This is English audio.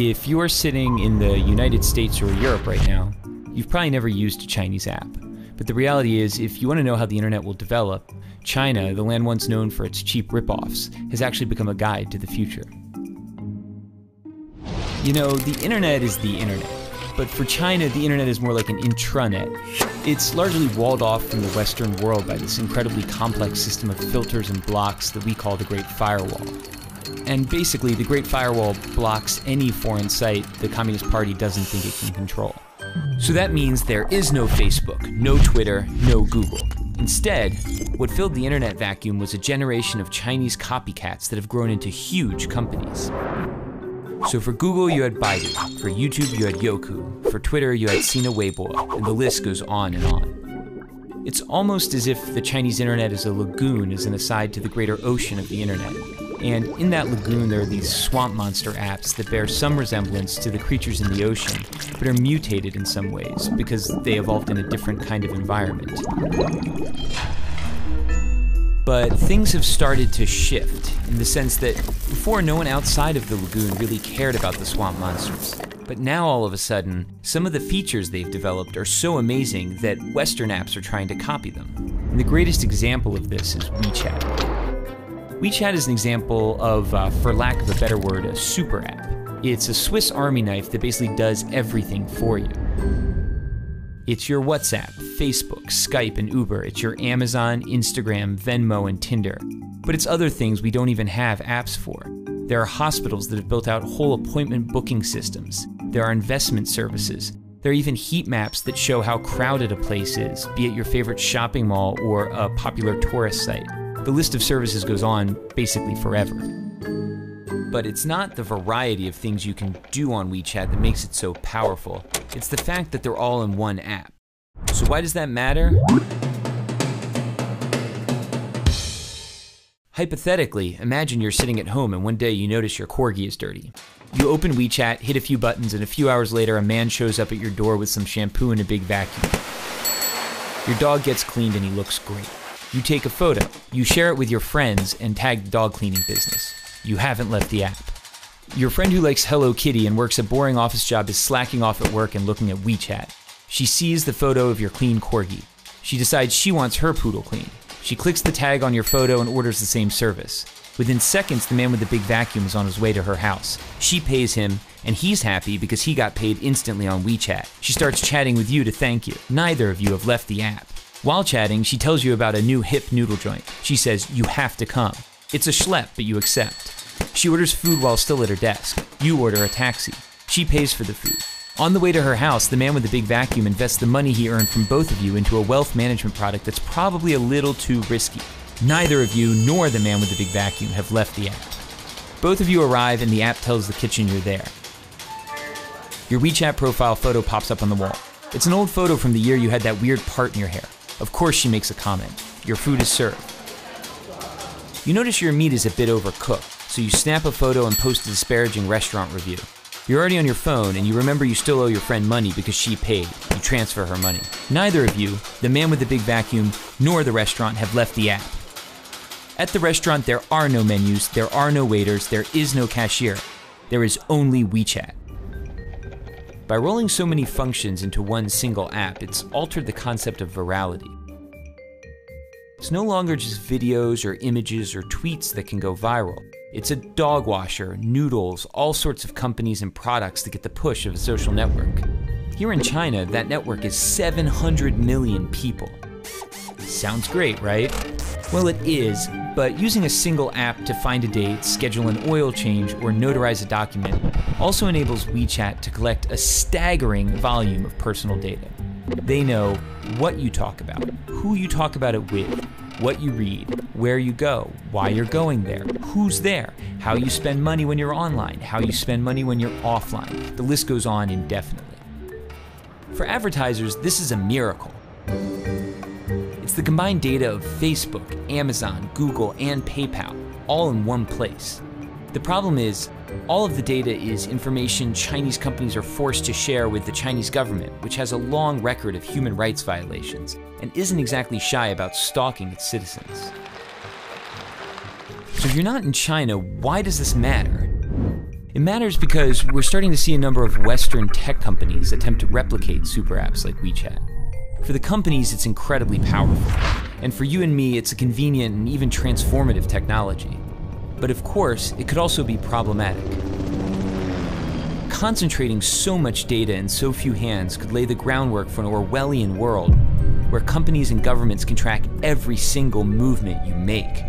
If you're sitting in the United States or Europe right now, you've probably never used a Chinese app. But the reality is, if you want to know how the internet will develop, China, the land once known for its cheap ripoffs, has actually become a guide to the future. You know, the internet is the internet, but for China, the internet is more like an intranet. It's largely walled off from the Western world by this incredibly complex system of filters and blocks that we call the Great Firewall. And basically, the Great Firewall blocks any foreign site the Communist Party doesn't think it can control. So that means there is no Facebook, no Twitter, no Google. Instead, what filled the internet vacuum was a generation of Chinese copycats that have grown into huge companies. So for Google, you had Baidu. For YouTube, you had Youku. For Twitter, you had Sina Weibo, and the list goes on and on. It's almost as if the Chinese internet is a lagoon as an aside to the greater ocean of the internet. And in that lagoon, there are these swamp monster apps that bear some resemblance to the creatures in the ocean, but are mutated in some ways because they evolved in a different kind of environment. But things have started to shift in the sense that before no one outside of the lagoon really cared about the swamp monsters. But now all of a sudden, some of the features they've developed are so amazing that Western apps are trying to copy them. And the greatest example of this is WeChat. WeChat is an example of, uh, for lack of a better word, a super app. It's a Swiss Army knife that basically does everything for you. It's your WhatsApp, Facebook, Skype, and Uber. It's your Amazon, Instagram, Venmo, and Tinder. But it's other things we don't even have apps for. There are hospitals that have built out whole appointment booking systems. There are investment services. There are even heat maps that show how crowded a place is, be it your favorite shopping mall or a popular tourist site. The list of services goes on basically forever. But it's not the variety of things you can do on WeChat that makes it so powerful. It's the fact that they're all in one app. So why does that matter? Hypothetically, imagine you're sitting at home and one day you notice your corgi is dirty. You open WeChat, hit a few buttons, and a few hours later a man shows up at your door with some shampoo and a big vacuum. Your dog gets cleaned and he looks great. You take a photo, you share it with your friends, and tag the dog cleaning business. You haven't left the app. Your friend who likes Hello Kitty and works a boring office job is slacking off at work and looking at WeChat. She sees the photo of your clean corgi. She decides she wants her poodle clean. She clicks the tag on your photo and orders the same service. Within seconds, the man with the big vacuum is on his way to her house. She pays him, and he's happy because he got paid instantly on WeChat. She starts chatting with you to thank you. Neither of you have left the app. While chatting, she tells you about a new hip noodle joint. She says, You have to come. It's a schlep, but you accept. She orders food while still at her desk. You order a taxi. She pays for the food. On the way to her house, the man with the big vacuum invests the money he earned from both of you into a wealth management product that's probably a little too risky. Neither of you nor the man with the big vacuum have left the app. Both of you arrive and the app tells the kitchen you're there. Your WeChat profile photo pops up on the wall. It's an old photo from the year you had that weird part in your hair. Of course, she makes a comment. Your food is served. You notice your meat is a bit overcooked, so you snap a photo and post a disparaging restaurant review. You're already on your phone and you remember you still owe your friend money because she paid. You transfer her money. Neither of you, the man with the big vacuum, nor the restaurant, have left the app. At the restaurant, there are no menus, there are no waiters, there is no cashier. There is only WeChat. By rolling so many functions into one single app, it's altered the concept of virality. It's no longer just videos or images or tweets that can go viral. It's a dog washer, noodles, all sorts of companies and products that get the push of a social network. Here in China, that network is 700 million people. Sounds great, right? Well, it is, but using a single app to find a date, schedule an oil change, or notarize a document also enables WeChat to collect a staggering volume of personal data. They know what you talk about, who you talk about it with, what you read, where you go, why you're going there, who's there, how you spend money when you're online, how you spend money when you're offline. The list goes on indefinitely. For advertisers, this is a miracle. The combined data of Facebook, Amazon, Google, and PayPal, all in one place. The problem is, all of the data is information Chinese companies are forced to share with the Chinese government, which has a long record of human rights violations and isn't exactly shy about stalking its citizens. So if you're not in China, why does this matter? It matters because we're starting to see a number of Western tech companies attempt to replicate super apps like WeChat. For the companies, it's incredibly powerful, and for you and me, it's a convenient and even transformative technology. But of course, it could also be problematic. Concentrating so much data in so few hands could lay the groundwork for an Orwellian world where companies and governments can track every single movement you make.